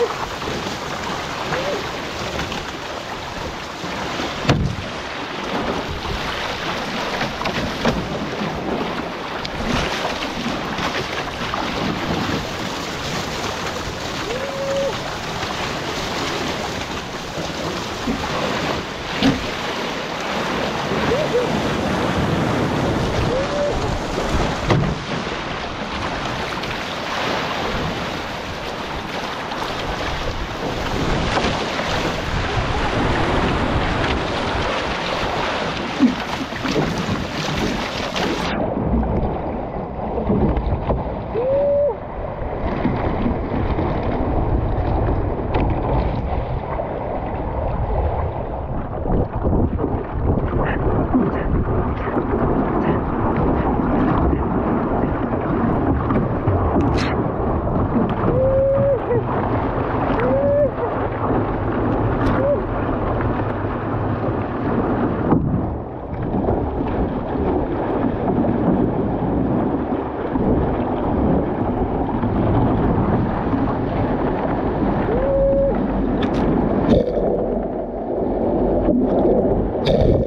Woo! Bye.